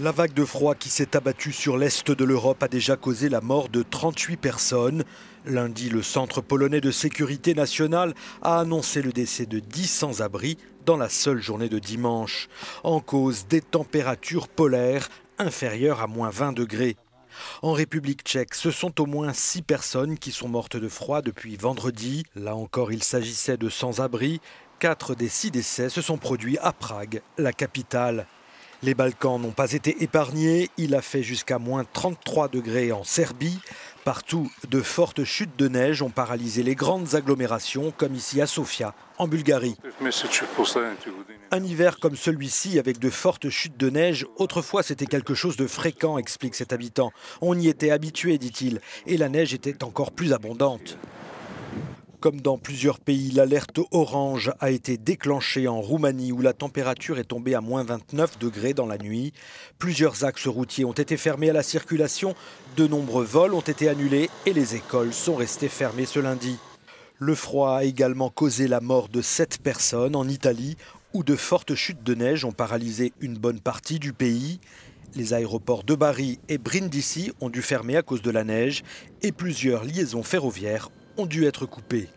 La vague de froid qui s'est abattue sur l'est de l'Europe a déjà causé la mort de 38 personnes. Lundi, le Centre polonais de sécurité nationale a annoncé le décès de 10 sans-abri dans la seule journée de dimanche, en cause des températures polaires inférieures à moins 20 degrés. En République tchèque, ce sont au moins 6 personnes qui sont mortes de froid depuis vendredi. Là encore, il s'agissait de sans-abri. Quatre des six décès se sont produits à Prague, la capitale. Les Balkans n'ont pas été épargnés. Il a fait jusqu'à moins 33 degrés en Serbie. Partout, de fortes chutes de neige ont paralysé les grandes agglomérations, comme ici à Sofia, en Bulgarie. Un hiver comme celui-ci, avec de fortes chutes de neige, autrefois c'était quelque chose de fréquent, explique cet habitant. On y était habitué, dit-il, et la neige était encore plus abondante. Comme dans plusieurs pays, l'alerte orange a été déclenchée en Roumanie où la température est tombée à moins 29 degrés dans la nuit. Plusieurs axes routiers ont été fermés à la circulation, de nombreux vols ont été annulés et les écoles sont restées fermées ce lundi. Le froid a également causé la mort de sept personnes en Italie où de fortes chutes de neige ont paralysé une bonne partie du pays. Les aéroports de Bari et Brindisi ont dû fermer à cause de la neige et plusieurs liaisons ferroviaires ont dû être coupés.